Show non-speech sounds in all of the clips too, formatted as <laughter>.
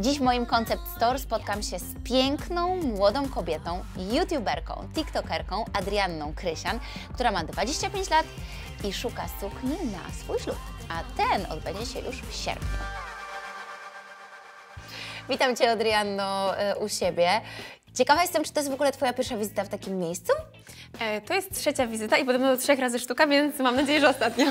Dziś w moim Concept Store spotkam się z piękną, młodą kobietą, youtuberką, tiktokerką Adrianną Krysian, która ma 25 lat i szuka sukni na swój ślub. A ten odbędzie się już w sierpniu. Witam Cię, Adrianno, u siebie. Ciekawa jestem, czy to jest w ogóle Twoja pierwsza wizyta w takim miejscu? E, to jest trzecia wizyta i podobno do trzech razy sztuka, więc mam nadzieję, że ostatnia.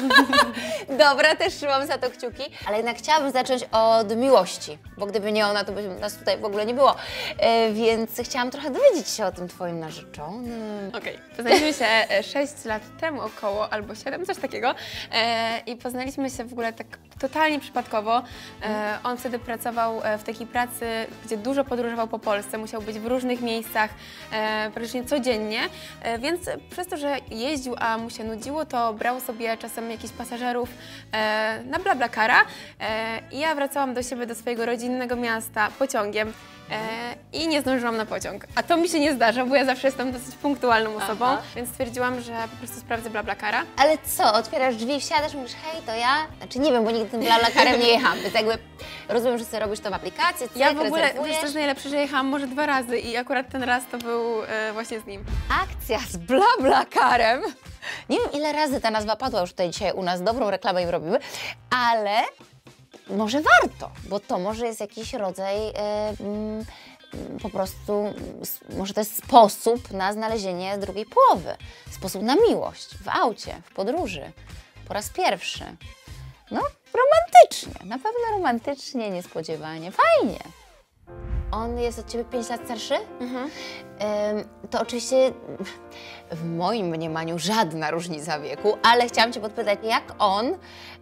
<laughs> Dobra, też trzymam za to kciuki. Ale jednak chciałabym zacząć od miłości, bo gdyby nie ona, to by nas tutaj w ogóle nie było. E, więc chciałam trochę dowiedzieć się o tym Twoim narzeczonym. Okej, poznaliśmy się e, 6 lat temu około, albo 7, coś takiego. E, I poznaliśmy się w ogóle tak totalnie przypadkowo. E, on wtedy pracował e, w takiej pracy, gdzie dużo podróżował po Polsce, musiał być w różnych miejscach praktycznie codziennie, e, więc przez to, że jeździł, a mu się nudziło, to brał sobie czasem jakichś pasażerów e, na BlaBlaCara e, i ja wracałam do siebie, do swojego rodzinnego miasta pociągiem. E, I nie zdążyłam na pociąg. A to mi się nie zdarza, bo ja zawsze jestem dosyć punktualną osobą, Aha. więc stwierdziłam, że po prostu sprawdzę BlaBlaCara. Ale co, otwierasz drzwi, wsiadasz, mówisz, hej, to ja? Znaczy nie wiem, bo nigdy tym blablakarem nie jechałam, więc jakby rozumiem, że sobie robisz to w aplikacji, cyk, Ja w ogóle, wiesz, jest najlepsze, że jechałam może dwa razy i akurat ten raz to był e, właśnie z nim. Akcja z blablakarem. Nie wiem, ile razy ta nazwa padła już tutaj dzisiaj u nas, dobrą reklamę im robimy, ale może warto, bo to może jest jakiś rodzaj mm, po prostu, może to jest sposób na znalezienie drugiej połowy, sposób na miłość w aucie, w podróży, po raz pierwszy. No, romantycznie, na pewno romantycznie, niespodziewanie, fajnie. On jest od Ciebie 5 lat starszy? Em, To oczywiście w moim mniemaniu żadna różnica wieku, ale chciałam Cię podpytać, jak on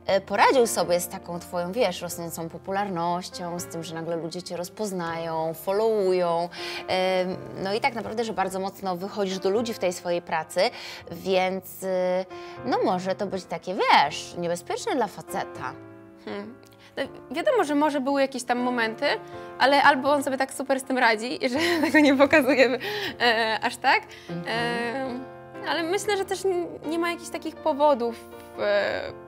e, poradził sobie z taką Twoją, wiesz, rosnącą popularnością, z tym, że nagle ludzie Cię rozpoznają, followują, no i tak naprawdę, że bardzo mocno wychodzisz do ludzi w tej swojej pracy, więc e, no może to być takie, wiesz, niebezpieczne dla faceta. Hmm. Wiadomo, że może były jakieś tam momenty, ale albo on sobie tak super z tym radzi, <laughs> że tego nie pokazuje e, aż tak, e, ale myślę, że też nie ma jakichś takich powodów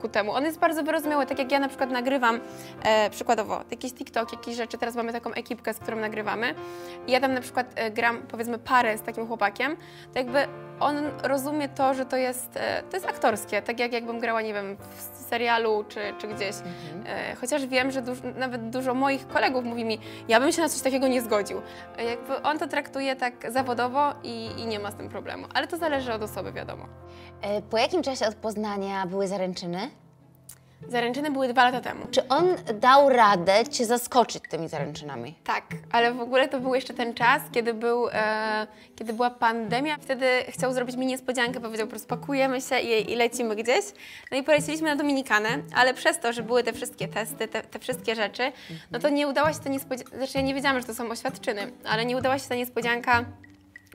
ku temu. On jest bardzo wyrozumiały, tak jak ja na przykład nagrywam e, przykładowo jakieś TikTok, jakieś rzeczy, teraz mamy taką ekipkę, z którą nagrywamy i ja tam na przykład e, gram powiedzmy parę z takim chłopakiem, to jakby on rozumie to, że to jest, e, to jest aktorskie, tak jak jakbym grała, nie wiem, w serialu czy, czy gdzieś. E, Chociaż wiem, że duż, nawet dużo moich kolegów mówi mi, ja bym się na coś takiego nie zgodził. E, Jakby on to traktuje tak zawodowo i, i nie ma z tym problemu. Ale to zależy od osoby, wiadomo. E, Po jakim czasie od Poznania były zaręczyny? Zaręczyny były dwa lata temu. Czy on dał radę Cię zaskoczyć tymi zaręczynami? Tak, ale w ogóle to był jeszcze ten czas, kiedy, był, e, kiedy była pandemia. Wtedy chciał zrobić mi niespodziankę, powiedział po prostu pakujemy się i, i lecimy gdzieś. No i poleciliśmy na Dominikanę, ale przez to, że były te wszystkie testy, te, te wszystkie rzeczy, no to nie udała się ta niespodzianka, znaczy ja nie wiedziałam, że to są oświadczyny, ale nie udała się ta niespodzianka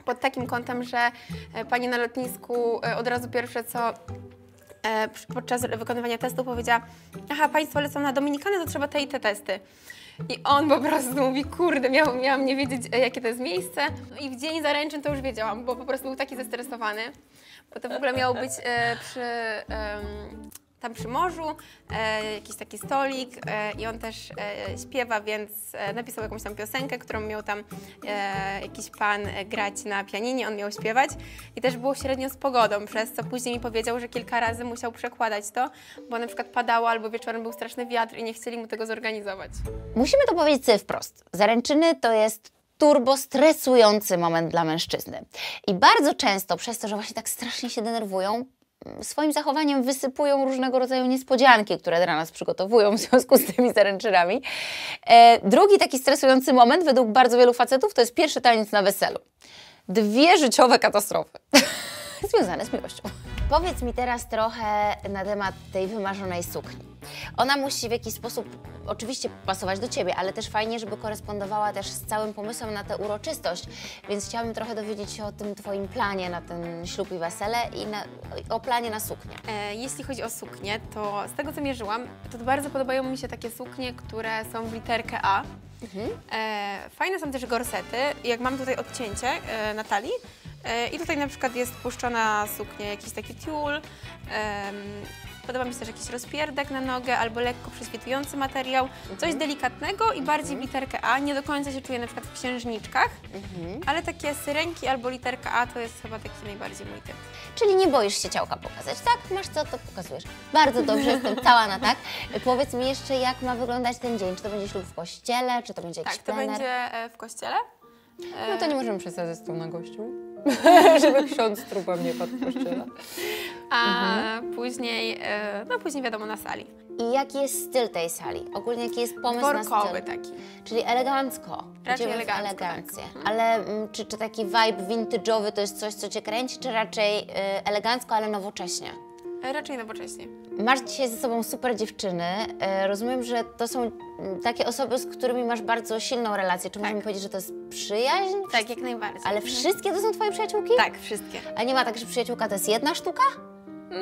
pod takim kątem, że e, pani na lotnisku e, od razu pierwsze co e, podczas wykonywania testu powiedziała aha, Państwo lecą na Dominikanę, to trzeba te i te testy. I on po prostu mówi, kurde, miał, miałam nie wiedzieć, e, jakie to jest miejsce. No i w dzień zaręczyn to już wiedziałam, bo po prostu był taki zestresowany. Bo to w ogóle miało być e, przy, em, tam przy morzu, e, jakiś taki stolik e, i on też e, śpiewa, więc e, napisał jakąś tam piosenkę, którą miał tam e, jakiś pan e, grać na pianinie, on miał śpiewać i też było średnio z pogodą, przez co później mi powiedział, że kilka razy musiał przekładać to, bo na przykład padało albo wieczorem był straszny wiatr i nie chcieli mu tego zorganizować. Musimy to powiedzieć sobie wprost. Zaręczyny to jest turbo stresujący moment dla mężczyzny. I bardzo często przez to, że właśnie tak strasznie się denerwują, swoim zachowaniem wysypują różnego rodzaju niespodzianki, które dla nas przygotowują w związku z tymi zaręczynami. E, drugi taki stresujący moment według bardzo wielu facetów to jest pierwszy taniec na weselu. Dwie życiowe katastrofy <laughs> związane z miłością. Powiedz mi teraz trochę na temat tej wymarzonej sukni. Ona musi w jakiś sposób oczywiście pasować do Ciebie, ale też fajnie, żeby korespondowała też z całym pomysłem na tę uroczystość, więc chciałabym trochę dowiedzieć się o tym Twoim planie na ten ślub i wesele i na, o planie na suknię. E, jeśli chodzi o suknię, to z tego co mierzyłam, to bardzo podobają mi się takie suknie, które są w literkę A. E, fajne są też gorsety. Jak mam tutaj odcięcie e, na talii, E, I tutaj na przykład jest puszczona suknia, jakiś taki tiul. Podoba mi się też jakiś rozpierdek na nogę albo lekko prześwitujący materiał. Coś delikatnego i bardziej w literkę A. Nie do końca się czuję na przykład w księżniczkach, ale takie syrenki albo literka A to jest chyba taki najbardziej mój typ. Czyli nie boisz się ciałka pokazać, tak? Masz co, to pokazujesz. Bardzo dobrze, jestem <laughs> cała na tak. Powiedz mi jeszcze, jak ma wyglądać ten dzień? Czy to będzie ślub w kościele, czy to będzie jakiś Tak, to plener? będzie e, w kościele. No to nie możemy przesadzać z tą nagością, <laughs> żeby ksiądz trupem nie padł. A później, e, no później wiadomo na sali. I jaki jest styl tej sali? Ogólnie jaki jest pomysł na Workowy styl? taki. Czyli elegancko. Raczej elegancko, elegancję. tak. Mhm. Ale mm, czy, czy taki vibe vintage'owy to jest coś, co Cię kręci, czy raczej y, elegancko, ale nowocześnie? E, raczej nowocześnie. Masz dzisiaj ze sobą super dziewczyny. E, rozumiem, że to są mm, takie osoby, z którymi masz bardzo silną relację. Czy możemy powiedzieć, że to jest przyjaźń? Tak, jak najbardziej. Ale Mhm. wszystkie to są Twoje przyjaciółki? Tak, wszystkie. A nie ma tak, że przyjaciółka to jest jedna sztuka?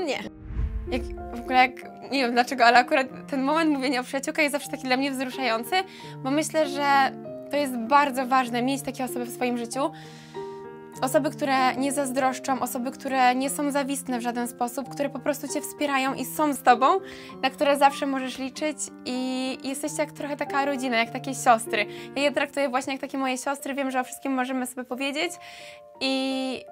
Nie. Jak, w ogóle jak, nie wiem dlaczego, ale akurat ten moment mówienia o przyjaciółkach jest zawsze taki dla mnie wzruszający, bo myślę, że to jest bardzo ważne mieć takie osoby w swoim życiu. Osoby, które nie zazdroszczą, osoby, które nie są zawistne w żaden sposób, które po prostu Cię wspierają i są z Tobą, na które zawsze możesz liczyć i jesteście jak trochę taka rodzina, jak takie siostry. Ja je traktuję właśnie jak takie moje siostry, wiem, że o wszystkim możemy sobie powiedzieć i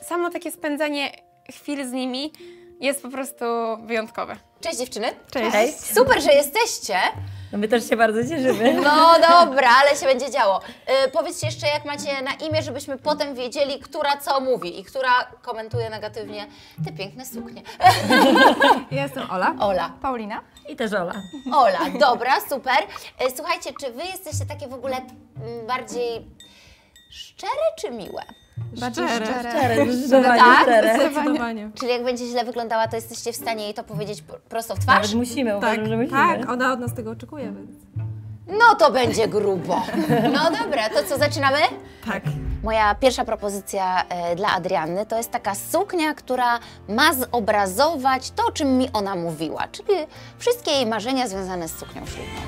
samo takie spędzanie chwil z nimi jest po prostu wyjątkowe. Cześć dziewczyny. Cześć. Super, że jesteście. No my też się bardzo cieszymy. No dobra, ale się będzie działo. Y, powiedzcie jeszcze, jak macie na imię, żebyśmy potem wiedzieli, która co mówi i która komentuje negatywnie te piękne suknie. Ja jestem Ola. Ola. Paulina. I też Ola. Ola, dobra, super. E, Słuchajcie, czy wy jesteście takie w ogóle mm, bardziej szczere czy miłe? Bardziej szczere. Szczere, <laughs> zdecydowanie Tak? szczere. Zdecydowanie. <laughs> Czyli jak będzie źle wyglądała, to jesteście w stanie jej to powiedzieć prosto w twarz? Nawet musimy, Tak, uważam, że musimy. tak, ona od nas tego oczekuje, więc... No to będzie grubo. No dobra, to co, zaczynamy? Tak. Moja pierwsza propozycja e, dla Adrianny to jest taka suknia, która ma zobrazować to, o czym mi ona mówiła, czyli wszystkie jej marzenia związane z suknią ślubną.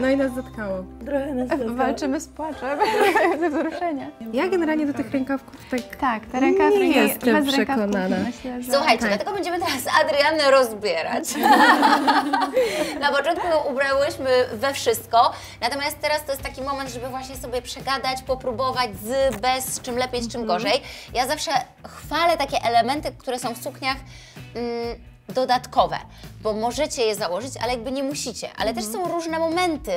No i nas zatkało. Trochę nas to Walczymy z płaczem <laughs> ze wzruszenia. Ja generalnie do tych rękawków tak... Tak, te rękawki Nie jestem przekonana. Myślę, że... Słuchajcie, Tak. dlatego będziemy teraz Adriannę rozbierać. <laughs> Na początku ją ubrałyśmy we wszystko, natomiast teraz to jest taki moment, żeby właśnie sobie przegadać, popróbować z, bez, z czym lepiej, z czym gorzej. Ja zawsze chwalę takie elementy, które są w sukniach mm, dodatkowe, bo możecie je założyć, ale jakby nie musicie. Ale też są różne momenty.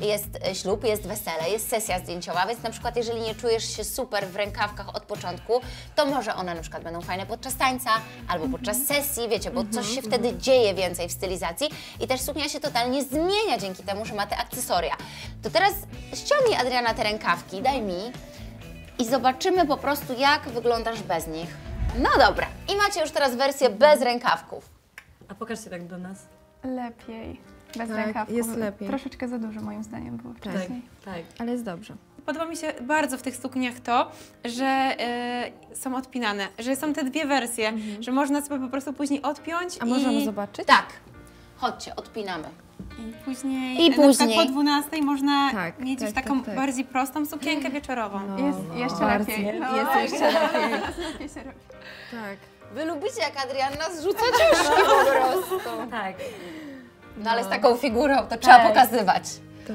Jest e, ślub, jest wesele, jest sesja zdjęciowa, więc na przykład jeżeli nie czujesz się super w rękawkach od początku, to może one na przykład będą fajne podczas tańca albo podczas sesji, wiecie, bo coś się wtedy dzieje więcej w stylizacji i też suknia się totalnie zmienia dzięki temu, że ma te akcesoria. To teraz ściągnij Adriana te rękawki, daj mi i zobaczymy po prostu jak wyglądasz bez nich. No dobra, i macie już teraz wersję bez rękawków. A pokażcie tak do nas. Lepiej. Bez Tak, rękawków. jest lepiej. Troszeczkę za dużo moim zdaniem było Tak, wcześniej. tak. Ale jest dobrze. Podoba mi się bardzo w tych sukniach to, że e, są odpinane, że są te dwie wersje, że można sobie po prostu później odpiąć A możemy i, zobaczyć? Tak, chodźcie, odpinamy. i później, I później. po 12 można Tak, mieć tak, już taką tak, tak. bardziej prostą sukienkę wieczorową. No, Jest jeszcze bardzo. lepiej. No, <laughs> Jest jeszcze lepiej. się. Tak. Wy lubicie jak Adrianna zrzuca ciuszki po prostu. Tak. No ale z taką figurą to trzeba pokazywać.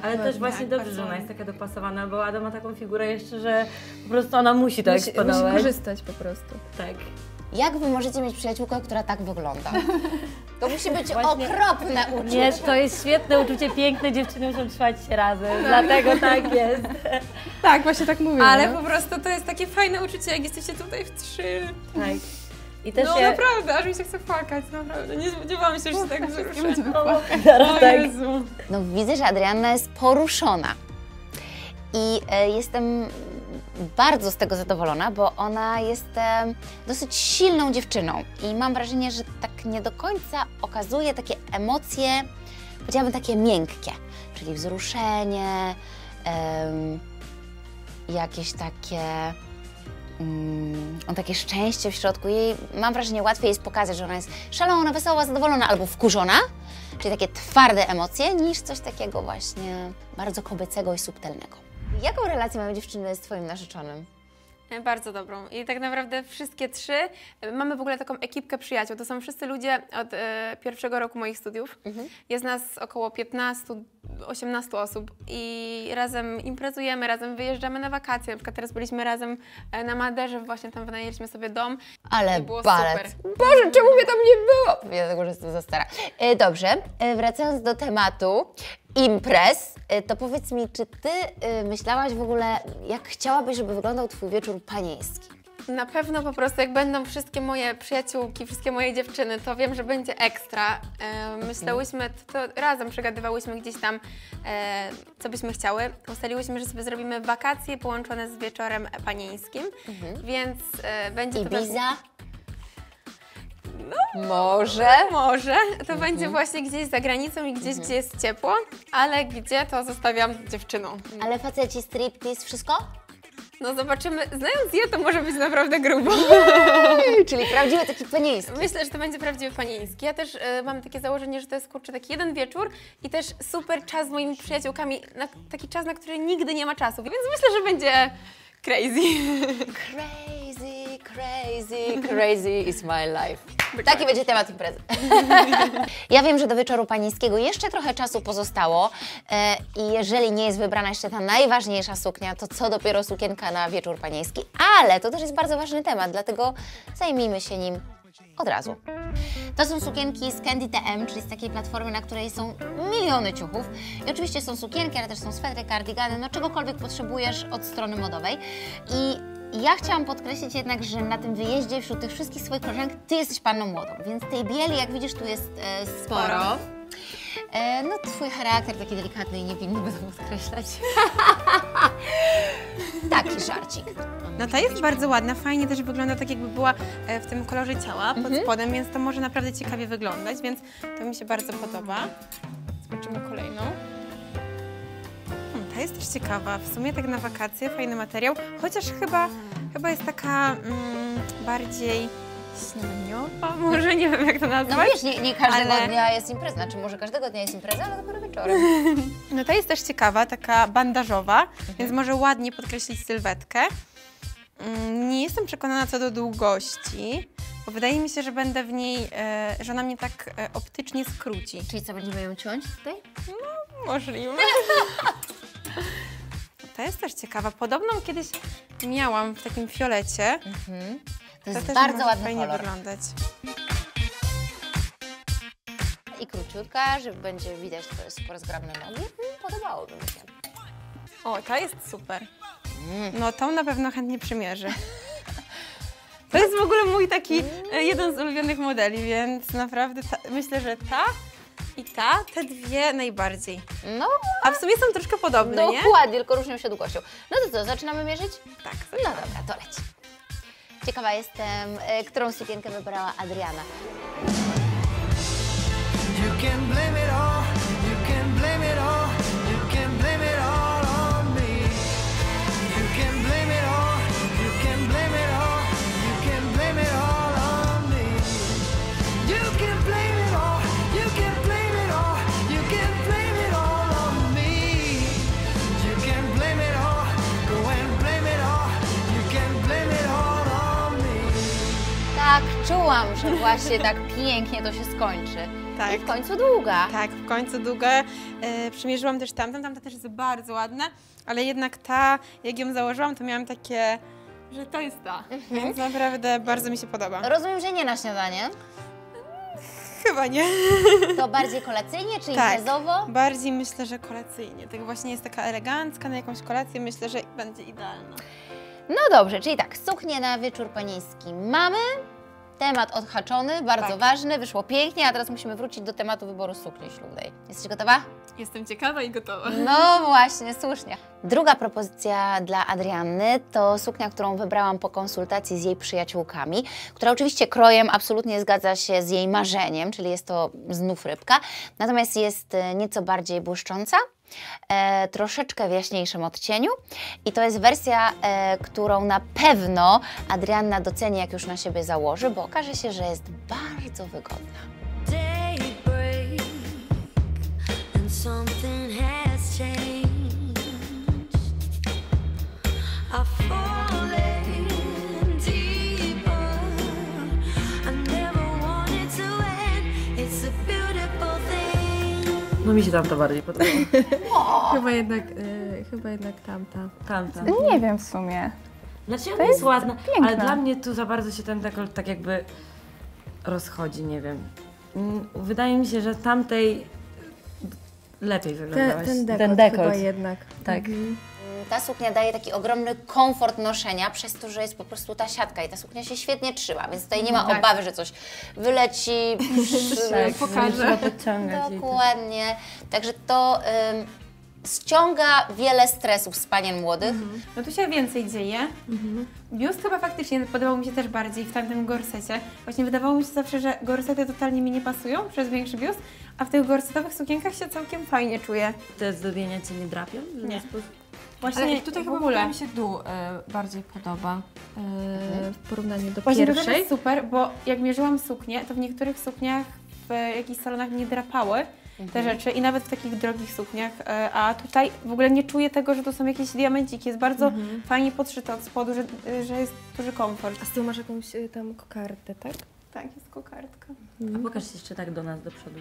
Ale też właśnie dobrze, bardzo że ona jest taka dopasowana, bo Ada ma taką figurę jeszcze, że po prostu ona musi to Musi, musi eksponować. korzystać po prostu. Tak. Jak wy możecie mieć przyjaciółkę, która tak wygląda? To musi być Właśnie- okropne uczucie. Nie, to jest świetne uczucie, piękne dziewczyny muszą trzymać się razem, dlatego tak jest. Tak, właśnie tak mówię. Ale no. po prostu to jest takie fajne uczucie, jak jesteście tutaj w trzy. Tak. I też No ja... naprawdę, aż mi się chce płakać, naprawdę. Nie spodziewałam się, że się tak wzruszę. O, tak. Jezu. No widzę, że Adrianna jest poruszona. I e, jestem bardzo z tego zadowolona, bo ona jest e, dosyć silną dziewczyną i mam wrażenie, że tak nie do końca okazuje takie emocje, powiedziałabym takie miękkie, czyli wzruszenie, em, jakieś takie mm, on takie szczęście w środku. Jej, mam wrażenie, łatwiej jest pokazać, że ona jest szalona, wesoła, zadowolona albo wkurzona, czyli takie twarde emocje, niż coś takiego właśnie bardzo kobiecego i subtelnego. Jaką relację mają dziewczyny z Twoim narzeczonym? Bardzo dobrą. I tak naprawdę wszystkie trzy, e, mamy w ogóle taką ekipkę przyjaciół. To są wszyscy ludzie od e, pierwszego roku moich studiów. Jest nas około 15-18 osób i razem imprezujemy, razem wyjeżdżamy na wakacje. Na przykład teraz byliśmy razem e, na Maderze, właśnie tam wynajęliśmy sobie dom. Ale było balet. super. Boże, czemu mnie tam nie było? Dlatego, że jestem za stara. E, dobrze, e, wracając do tematu imprez, e, to powiedz mi, czy ty e, myślałaś w ogóle, jak chciałabyś, żeby wyglądał twój wieczór panieński? Na pewno po prostu jak będą wszystkie moje przyjaciółki, wszystkie moje dziewczyny, to wiem, że będzie ekstra. E, myślałyśmy, to, to razem przegadywałyśmy gdzieś tam, e, co byśmy chciały. Ustaliłyśmy, że sobie zrobimy wakacje połączone z wieczorem panieńskim, więc e, będzie to... Ibiza? No. Może? Może. To będzie właśnie gdzieś za granicą i gdzieś, gdzie jest ciepło, ale gdzie to zostawiam dziewczynom. Ale faceci, striptease, wszystko? No zobaczymy. Znając je, to może być naprawdę grubo. Czyli prawdziwy taki panieński. Myślę, że to będzie prawdziwy panieński. Ja też e, mam takie założenie, że to jest kurczę taki jeden wieczór i też super czas z moimi przyjaciółkami, na, taki czas, na który nigdy nie ma czasu, więc myślę, że będzie crazy. Crazy, crazy, crazy is my life. Taki będzie temat imprezy. <laughs> ja wiem, że do wieczoru panieńskiego jeszcze trochę czasu pozostało e, i jeżeli nie jest wybrana jeszcze ta najważniejsza suknia, to co dopiero sukienka na wieczór panieński, ale to też jest bardzo ważny temat, dlatego zajmijmy się nim od razu. To są sukienki z Candy TM, czyli z takiej platformy, na której są miliony ciuchów. I oczywiście są sukienki, ale też są swetry, kardigany, no czegokolwiek potrzebujesz od strony modowej. I ja chciałam podkreślić jednak, że na tym wyjeździe wśród tych wszystkich swoich koleżanek Ty jesteś panną młodą, więc tej bieli, jak widzisz, tu jest e, sporo. E, no Twój charakter taki delikatny i niewinny będę podkreślać. <laughs> Taki żarcik. No ta jest bardzo ładna, fajnie też wygląda tak jakby była e, w tym kolorze ciała pod spodem, więc to może naprawdę ciekawie wyglądać, więc to mi się bardzo podoba. Zobaczymy kolejną. Hmm, ta jest też ciekawa, w sumie tak na wakacje, fajny materiał, chociaż chyba, chyba jest taka mm, bardziej śniadaniowa, <laughs> może nie wiem jak to No nazwać. wiesz, nie, nie każdego Ale- dnia jest impreza, znaczy może każdego dnia jest impreza, ale dopiero wieczorem. <laughs> No ta jest też ciekawa, taka bandażowa, więc może ładnie podkreślić sylwetkę. Mm, Nie jestem przekonana co do długości, bo wydaje mi się, że będę w niej, e, że ona mnie tak e, optycznie skróci. Czyli co, będziemy ją ciąć tutaj? Możliwe. <laughs> Ta jest też ciekawa. Podobną kiedyś miałam w takim fiolecie. To jest też bardzo ładny fajnie kolor. wyglądać. I króciutka, że będzie widać super zgrabne nogi. Mm, Podobałoby mi się. O, ta jest super. Mm. No, tą na pewno chętnie przymierzę. To jest w ogóle mój taki e, jeden z ulubionych modeli, więc naprawdę ta, myślę, że ta i ta, te dwie najbardziej. No, A w sumie są troszkę podobne, nie? dokładnie, tylko różnią się długością. No to co, zaczynamy mierzyć? Tak. No dobra, to leć. Ciekawa jestem, e, którą sukienkę wybrała Adriana. You can blame it all, Tak, czułam, że właśnie tak pięknie to się skończy. Tak. I w końcu długa. Tak, w końcu długa. E, przymierzyłam też tamtą, tamta też jest bardzo ładna, ale jednak ta, jak ją założyłam, to miałam takie, że to jest ta. Więc naprawdę bardzo mi się podoba. Rozumiem, że nie na śniadanie. Chyba nie. To bardziej kolacyjnie czy Tak. imprezowo? Bardziej myślę, że kolacyjnie. Tak właśnie jest taka elegancka na jakąś kolację, myślę, że będzie idealna. No dobrze, czyli tak, suknię na wieczór panieński mamy. Temat odhaczony, bardzo Tak. ważny, wyszło pięknie, a teraz musimy wrócić do tematu wyboru sukni ślubnej. Jesteś gotowa? Jestem ciekawa i gotowa. No właśnie, słusznie. Druga propozycja dla Adrianny to suknia, którą wybrałam po konsultacji z jej przyjaciółkami, która oczywiście krojem absolutnie zgadza się z jej marzeniem, czyli jest to znów rybka, natomiast jest e, nieco bardziej błyszcząca. E, troszeczkę w jaśniejszym odcieniu. I to jest wersja, e, którą na pewno Adrianna doceni, jak już na siebie założy, bo okaże się, że jest bardzo wygodna. No mi się tam to bardziej podoba. <laughs> Chyba jednak, y, chyba jednak tamta. Tamta. Nie wiem w sumie. Znaczy ona jest ładna, piękna. ale dla mnie tu za bardzo się ten dekolt tak jakby rozchodzi, nie wiem. Mm, Wydaje mi się, że tamtej lepiej wyglądałaś. Ten, ten dekolt, ten dekolt. chyba jednak. Tak. Ta suknia daje taki ogromny komfort noszenia, przez to, że jest po prostu ta siatka i ta suknia się świetnie trzyma, więc tutaj nie ma obawy, że coś wyleci. <laughs> Tak, tak. Dokładnie. Także to ym, ściąga wiele stresów z panien młodych. No tu się więcej dzieje. Biust chyba faktycznie podobał mi się też bardziej w tamtym gorsecie. Właśnie wydawało mi się zawsze, że gorsety totalnie mi nie pasują przez większy biust, a w tych gorsetowych sukienkach się całkiem fajnie czuję. Te zdobienia Cię nie drapią? Nie. sposób? Właśnie Ale tutaj w chyba ogóle. mi się dół y, bardziej podoba y, w porównaniu do Właśnie to pierwszej. jest super, bo jak mierzyłam suknię, to w niektórych sukniach w jakichś salonach nie drapały te rzeczy i nawet w takich drogich sukniach, e, a tutaj w ogóle nie czuję tego, że tu są jakieś diamenciki. Jest bardzo fajnie podszyte od spodu, że, że jest duży komfort. A z tyłu masz jakąś tam kokardę, tak? Tak, jest kokardka. A pokaż się jeszcze tak do nas, do przodu.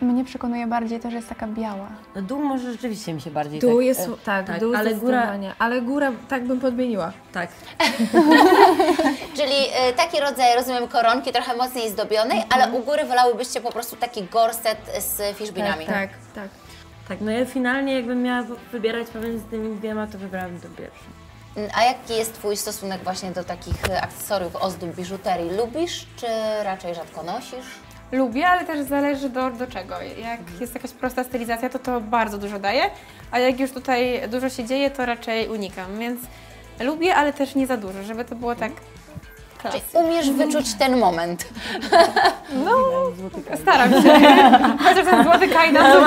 Mnie przekonuje bardziej to, że jest taka biała. No dół może rzeczywiście mi się bardziej Dół tak, jest, e, tak, tak, dół ale góra. Ale góra tak bym podmieniła. tak. <laughs> Czyli y, taki rodzaj, rozumiem, koronki trochę mocniej zdobionej, ale u góry wolałybyście po prostu taki gorset z fiszbinami. Tak, tak. Tak, no ja finalnie jakbym miała wybierać pomiędzy tymi dwiema, to wybrałabym to pierwsze. Mm, A jaki jest Twój stosunek właśnie do takich akcesoriów, ozdób, biżuterii? Lubisz, czy raczej rzadko nosisz? Lubię, ale też zależy do, do czego. Jak jest jakaś prosta stylizacja, to to bardzo dużo daje, a jak już tutaj dużo się dzieje, to raczej unikam, więc lubię, ale też nie za dużo, żeby to było tak Czyli umiesz wyczuć ten moment. <laughs> Staram się. <laughs> Chociaż ten złoty kajdan to <laughs>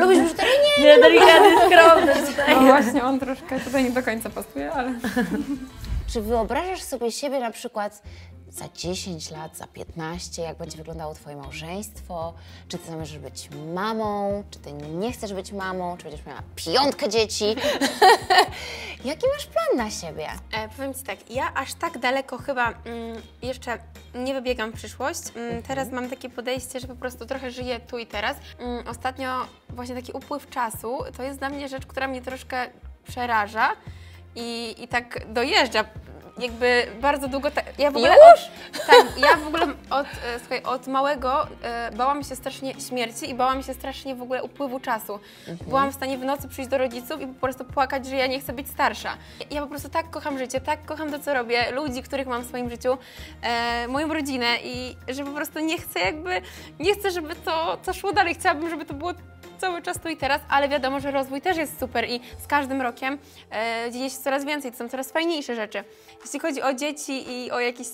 Lubisz biżuterię? Nie. Nie, delikatny, skromny tutaj. no właśnie on troszkę tutaj nie do końca pasuje, ale... Czy wyobrażasz sobie siebie na przykład za 10 lat, za 15, jak będzie wyglądało Twoje małżeństwo? Czy Ty zamierzasz być mamą? Czy Ty nie chcesz być mamą? Czy będziesz miała piątkę dzieci? <laughs> Jaki masz plan na siebie? E, powiem Ci tak, ja aż tak daleko chyba mm, jeszcze nie wybiegam w przyszłość. Mm, teraz mam takie podejście, że po prostu trochę żyję tu i teraz. Mm, ostatnio właśnie taki upływ czasu to jest dla mnie rzecz, która mnie troszkę przeraża i, i tak dojeżdża. Jakby bardzo długo. Ta, ja w ogóle Od, tak, ja w ogóle od, e, słuchaj, od małego e, bałam się strasznie śmierci i bałam się strasznie w ogóle upływu czasu. Byłam w stanie w nocy przyjść do rodziców i po prostu płakać, że ja nie chcę być starsza. Ja po prostu tak kocham życie, tak kocham to, co robię, ludzi, których mam w swoim życiu, e, moją rodzinę i że po prostu nie chcę jakby, nie chcę, żeby to, to szło dalej. Chciałabym, żeby to było cały czas tu i teraz, ale wiadomo, że rozwój też jest super i z każdym rokiem e, dzieje się coraz więcej, to są coraz fajniejsze rzeczy. Jeśli chodzi o dzieci i o jakieś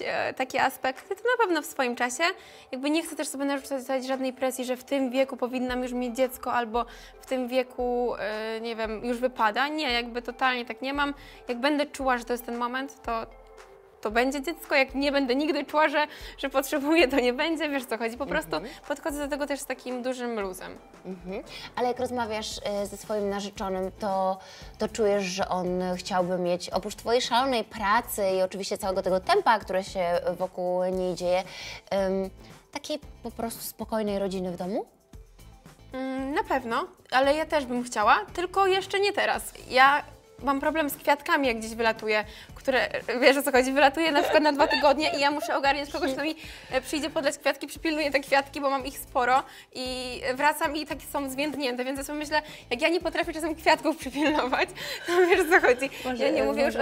e, takie aspekty, to na pewno w swoim czasie. Jakby nie chcę też sobie narzucać żadnej presji, że w tym wieku powinnam już mieć dziecko albo w tym wieku, e, nie wiem, już wypada. Nie, jakby totalnie tak nie mam. Jak będę czuła, że to jest ten moment, to to będzie dziecko, jak nie będę nigdy czuła, że, że potrzebuję, to nie będzie, wiesz co chodzi. Po prostu podchodzę do tego też z takim dużym luzem. Mhm. Ale jak rozmawiasz e, ze swoim narzeczonym, to, to czujesz, że on chciałby mieć oprócz Twojej szalonej pracy i oczywiście całego tego tempa, które się wokół niej dzieje, em, takiej po prostu spokojnej rodziny w domu? Mm, na pewno, ale ja też bym chciała, tylko jeszcze nie teraz. Ja mam problem z kwiatkami, jak gdzieś wylatuję, które, wiesz o co chodzi, wylatuję na przykład na dwa tygodnie i ja muszę ogarniać kogoś, kto mi e, przyjdzie podlać kwiatki, przypilnuje te kwiatki, bo mam ich sporo i wracam i takie są zwiędnięte, więc ja sobie myślę, jak ja nie potrafię czasem kwiatków przypilnować, to wiesz o co chodzi. ja nie mówię już o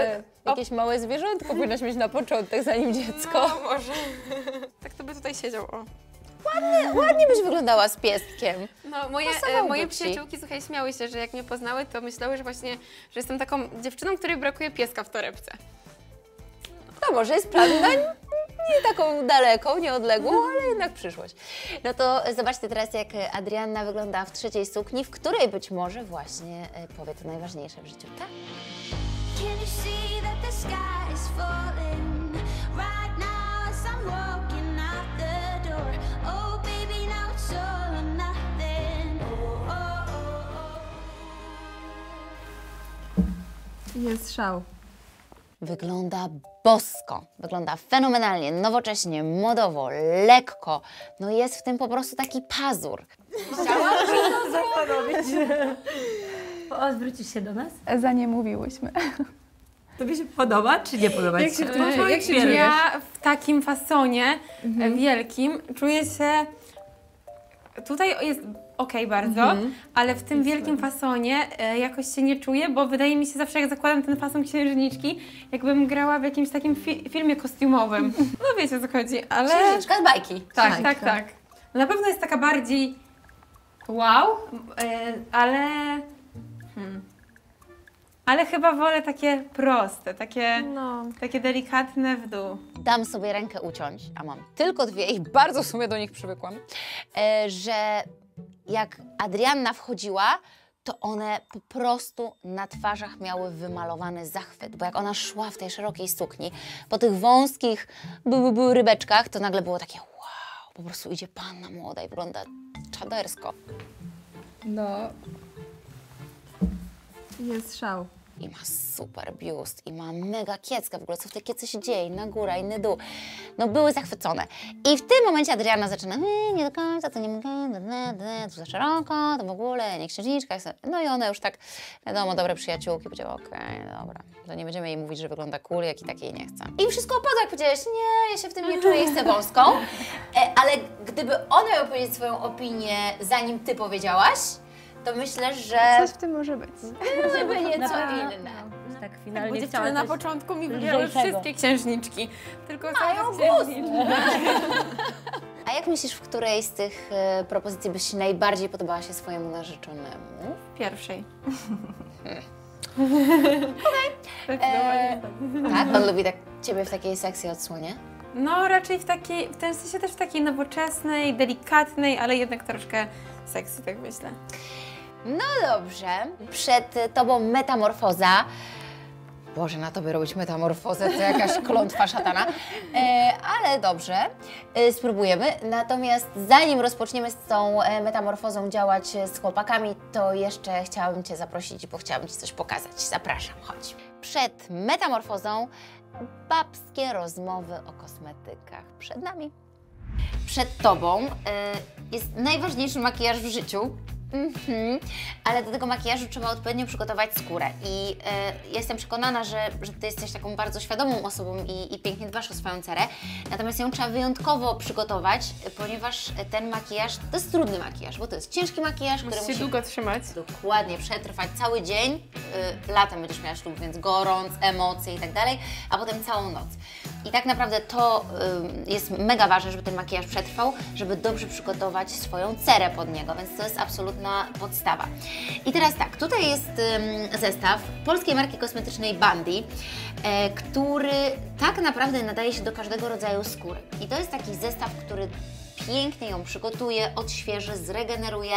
Jakieś małe zwierzątko powinnaś mieć na początek, zanim dziecko. No, może. <laughs> tak to by tutaj siedział, o. Ładnie byś wyglądała z pieskiem. No, moje, e, moje ci. przyjaciółki, słuchaj, śmiały się, że jak mnie poznały, to myślały, że właśnie, że jestem taką dziewczyną, której brakuje pieska w torebce. To może jest plan na nie taką daleką, nieodległą, ale jednak przyszłość. No to zobaczcie teraz, jak Adrianna wygląda w trzeciej sukni, w której być może właśnie e, powie to najważniejsze w życiu, tak? Can Jest szał. Wygląda bosko, wygląda fenomenalnie, nowocześnie, modowo, lekko. No jest w tym po prostu taki pazur. O, zwrócisz się do nas? Za nie mówiłyśmy. Tobie się podoba, czy nie podoba Jak się, się? czujesz? wierzysz? Ja w takim fasonie e, wielkim czuję się. Tutaj jest okej bardzo, ale w tym wielkim fasonie e, jakoś się nie czuję, bo wydaje mi się zawsze jak zakładam ten fason księżniczki, jakbym grała w jakimś takim fi- filmie kostiumowym. <laughs> No wiecie o co chodzi, ale... Księżniczka z bajki. Tak, tak, tak. Na pewno jest taka bardziej wow, e, ale. Ale chyba wolę takie proste, takie, No. takie delikatne w dół. dam sobie rękę uciąć, a mam tylko dwie i bardzo w sumie do nich przywykłam, e, że jak Adrianna wchodziła, to one po prostu na twarzach miały wymalowany zachwyt, bo jak ona szła w tej szerokiej sukni, po tych wąskich bu, rybeczkach, to nagle było takie wow, po prostu idzie panna młoda i wygląda czadersko. No. Jest szał. I ma super biust, i ma mega kieckę, w ogóle co w tej kiece się dzieje, na górę, inny dół. No były zachwycone. I w tym momencie Adriana zaczyna, "Hmm, nie do końca, to nie mogę, to za szeroko, to w ogóle, nie księżniczka. jest-" No i one już tak, wiadomo, dobre przyjaciółki, powiedziały, okej, dobra, to nie będziemy jej mówić, że wygląda cool, jak i takiej nie chce. I wszystko opadło, jak powiedziałeś, nie, ja się w tym nie czuję, chcę wąską. E, ale gdyby ona miała powiedzieć swoją opinię, zanim ty powiedziałaś, to myślę, że Coś w tym może być. byłyby nieco inne. Tak, Bo finalnie dziewczyny chciała na początku mi wybrały lżejszego. wszystkie księżniczki. Tylko Mają gust. <laughs> A jak myślisz, w której z tych e, propozycji byś najbardziej podobała się swojemu narzeczonemu? Pierwszej. <laughs> E, tak? On lubi tak ciebie w takiej sekcji odsłonie? No raczej w takiej, w tym sensie też w takiej nowoczesnej, delikatnej, ale jednak troszkę sexy, tak myślę. No dobrze. Przed tobą metamorfoza. Boże, na tobie robić metamorfozę to jakaś <laughs> klątwa szatana. E, ale dobrze, e, spróbujemy. Natomiast zanim rozpoczniemy z tą e, metamorfozą działać e, z chłopakami, to jeszcze chciałabym Cię zaprosić, bo chciałabym Ci coś pokazać. Zapraszam, chodź. Przed metamorfozą babskie rozmowy o kosmetykach przed nami. Przed Tobą e, jest najważniejszy makijaż w życiu. Mhm. Ale do tego makijażu trzeba odpowiednio przygotować skórę. I e, jestem przekonana, że, że Ty jesteś taką bardzo świadomą osobą i, i pięknie dbasz o swoją cerę. Natomiast ją trzeba wyjątkowo przygotować, ponieważ ten makijaż to jest trudny makijaż, bo to jest ciężki makijaż, który Musi się długo trzymać. dokładnie przetrwać cały dzień. Y, latem będziesz miała ślub, więc gorąc, emocje i tak dalej, a potem całą noc. I tak naprawdę to y, jest mega ważne, żeby ten makijaż przetrwał, żeby dobrze przygotować swoją cerę pod niego, więc to jest absolutna podstawa. I teraz tak, tutaj jest ym, zestaw polskiej marki kosmetycznej Bandy, e, który tak naprawdę nadaje się do każdego rodzaju skóry. I to jest taki zestaw, który pięknie ją przygotuje, odświeży, zregeneruje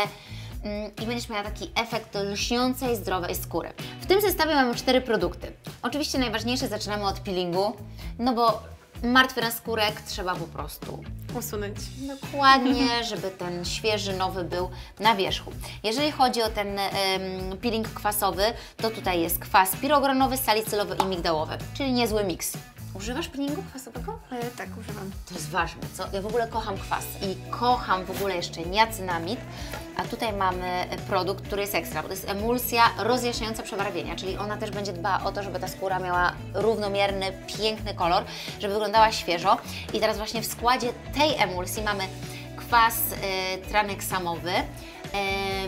i będziesz miała taki efekt lśniącej, zdrowej skóry. W tym zestawie mamy cztery produkty. Oczywiście najważniejsze zaczynamy od peelingu, no bo martwy naskórek trzeba po prostu Usunąć. dokładnie, <laughs> żeby ten świeży, nowy był na wierzchu. Jeżeli chodzi o ten em, peeling kwasowy, to tutaj jest kwas pirogronowy, salicylowy i migdałowy, czyli niezły miks. Używasz peelingu kwasowego? E, tak, używam. To jest ważne, co? Ja w ogóle kocham kwas i kocham w ogóle jeszcze niacynamid, a tutaj mamy produkt, który jest ekstra, bo to jest emulsja rozjaśniająca przebarwienia, czyli ona też będzie dbała o to, żeby ta skóra miała równomierny, piękny kolor, żeby wyglądała świeżo. I teraz właśnie w składzie tej emulsji mamy kwas y, traneksamowy, e,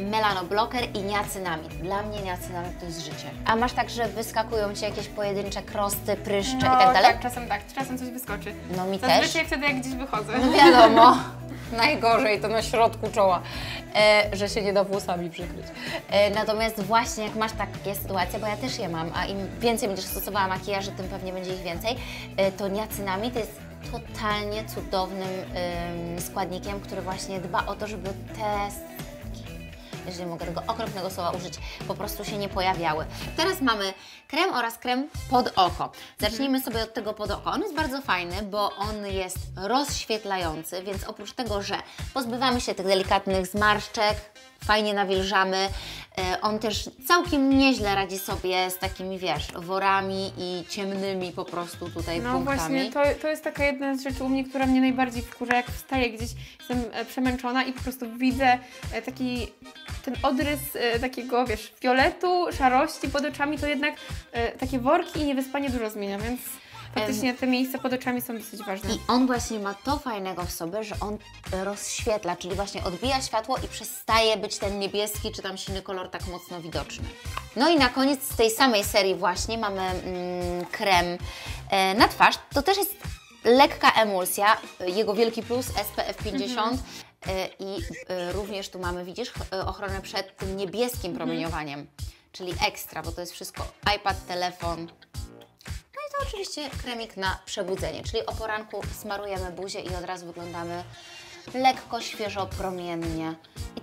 melanobloker i niacynamid. Dla mnie niacynamid to jest życie. A masz tak, że wyskakują Ci jakieś pojedyncze krosty, pryszcze i tak dalej? tak, czasem tak, czasem coś wyskoczy. No mi Zazwyczaj też. wtedy, jak gdzieś wychodzę. No wiadomo, <laughs> najgorzej to na środku czoła, e, że się nie da włosami przykryć. E, natomiast właśnie jak masz takie sytuacje, bo ja też je mam, a im więcej będziesz stosowała makijaży, tym pewnie będzie ich więcej, e, to niacynamid to jest totalnie cudownym ym, składnikiem, który właśnie dba o to, żeby te jeżeli mogę tego okropnego słowa użyć, po prostu się nie pojawiały. Teraz mamy krem oraz krem pod oko. Zacznijmy sobie od tego pod oko. On jest bardzo fajny, bo on jest rozświetlający, więc oprócz tego, że pozbywamy się tych delikatnych zmarszczek, fajnie nawilżamy, e, on też całkiem nieźle radzi sobie z takimi, wiesz, worami i ciemnymi po prostu tutaj No punktami. właśnie, to, to jest taka jedna z rzeczy u mnie, która mnie najbardziej wkurza, jak wstaję gdzieś, jestem e, przemęczona i po prostu widzę e, taki ten odrys takiego, wiesz, fioletu, szarości pod oczami, to jednak takie worki i niewyspanie dużo zmienia, więc faktycznie te miejsca pod oczami są dosyć ważne. I on właśnie ma to fajnego w sobie, że on rozświetla, czyli właśnie odbija światło i przestaje być ten niebieski czy tam silny kolor tak mocno widoczny. No i na koniec z tej samej serii właśnie mamy mm, krem e, na twarz. To też jest lekka emulsja, jego wielki plus SPF 50 e, i e, również tu mamy, widzisz, ch- e, ochronę przed tym niebieskim promieniowaniem, czyli ekstra, bo to jest wszystko iPad, telefon, no i to oczywiście kremik na przebudzenie, czyli o poranku smarujemy buzię i od razu wyglądamy lekko, świeżo, promiennie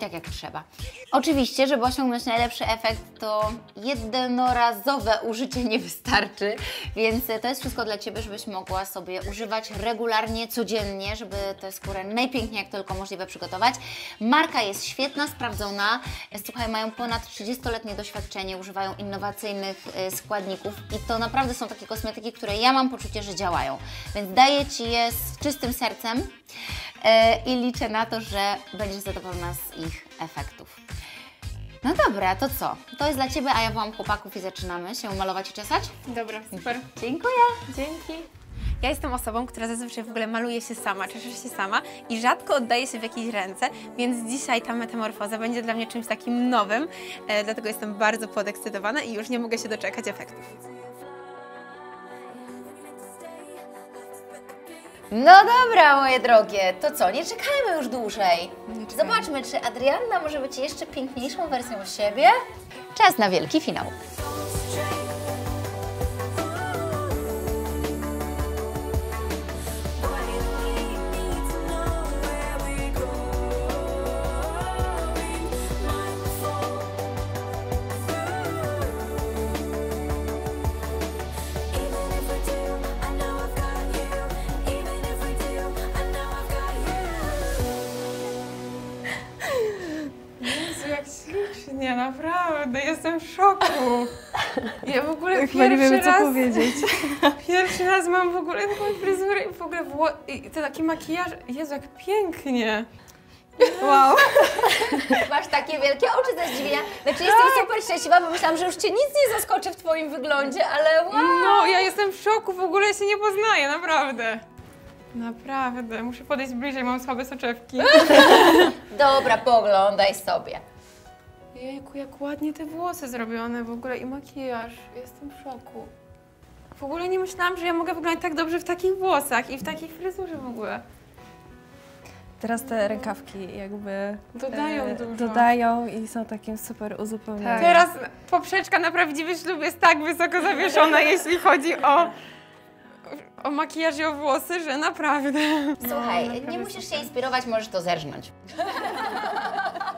tak jak trzeba. Oczywiście, żeby osiągnąć najlepszy efekt, to jednorazowe użycie nie wystarczy, więc to jest wszystko dla Ciebie, żebyś mogła sobie używać regularnie, codziennie, żeby tę skórę najpiękniej jak tylko możliwe przygotować. Marka jest świetna, sprawdzona. Słuchaj, mają ponad 30-letnie doświadczenie, używają innowacyjnych e, składników i to naprawdę są takie kosmetyki, które ja mam poczucie, że działają. Więc daję Ci je z czystym sercem e, i liczę na to, że będziesz zadowolona z ich efektów. No dobra, to co? To jest dla Ciebie, a ja wołam chłopaków i zaczynamy się malować i czesać? Dobra, super. Dziękuję. Dzięki. Ja jestem osobą, która zazwyczaj w ogóle maluje się sama, czesze się sama i rzadko oddaje się w jakieś ręce, więc dzisiaj ta metamorfoza będzie dla mnie czymś takim nowym, e, dlatego jestem bardzo podekscytowana i już nie mogę się doczekać efektów. No dobra, moje drogie, to co? Nie czekajmy już dłużej. Zobaczmy, czy Adrianna może być jeszcze piękniejszą wersją siebie. Czas na wielki finał. Naprawdę, jestem w szoku. Ja w ogóle <laughs> Chyba nie wiemy, co powiedzieć. <laughs> Pierwszy raz mam w ogóle taką fryzurę i w ogóle wło- i to taki makijaż. Jezu, jak pięknie. Wow. <laughs> Masz takie wielkie oczy ze zdziwienia. Znaczy jestem super szczęśliwa, bo myślałam, że już Cię nic nie zaskoczy w Twoim wyglądzie, ale wow. No, ja jestem w szoku, w ogóle się nie poznaję, naprawdę. Naprawdę, muszę podejść bliżej, mam słabe soczewki. Dobra, poglądaj sobie. Jejku, jak ładnie te włosy zrobione w ogóle i makijaż. Jestem w szoku. W ogóle nie myślałam, że ja mogę wyglądać tak dobrze w takich włosach i w takiej fryzurze w ogóle. Teraz te rękawki jakby Dodają e, dużo. dodają i są takim super uzupełnieniem. Teraz poprzeczka na prawdziwy ślub jest tak wysoko zawieszona, <laughs> jeśli chodzi o, o makijaż i o włosy, że naprawdę. Słuchaj, nie musisz się inspirować, możesz to zerżnąć. <laughs>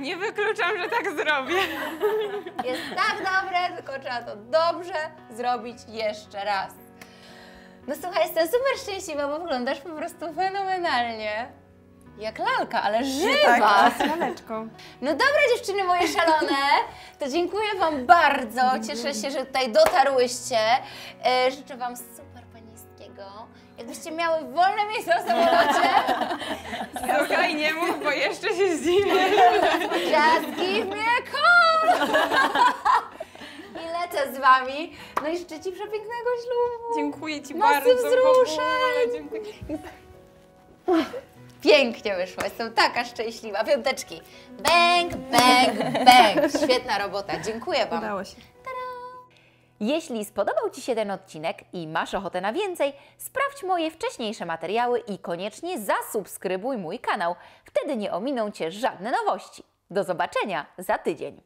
Nie wykluczam, że tak zrobię. Jest tak dobre, tylko trzeba to dobrze zrobić jeszcze raz. No słuchaj, jestem super szczęśliwa, bo wyglądasz po prostu fenomenalnie. Jak lalka, ale żywa. Tak, z laleczką. No dobra dziewczyny moje szalone, to dziękuję Wam bardzo. Cieszę się, że tutaj dotarłyście. E, życzę Wam super panieńskiego. Jakbyście miały wolne miejsce w samolocie, <laughs> Słuchaj, nie mów, bo jeszcze się zdziwię. just give me a call! <laughs> I lecę z Wami. No i życzę Ci przepięknego ślubu. Dziękuję Ci Masy bardzo. wzruszeń. Pięknie wyszło, jestem taka szczęśliwa. Piąteczki. Bang, bang, bang. Świetna robota. Dziękuję Wam. Udało się. Jeśli spodobał Ci się ten odcinek i masz ochotę na więcej, sprawdź moje wcześniejsze materiały i koniecznie zasubskrybuj mój kanał. Wtedy nie ominą Cię żadne nowości. Do zobaczenia za tydzień.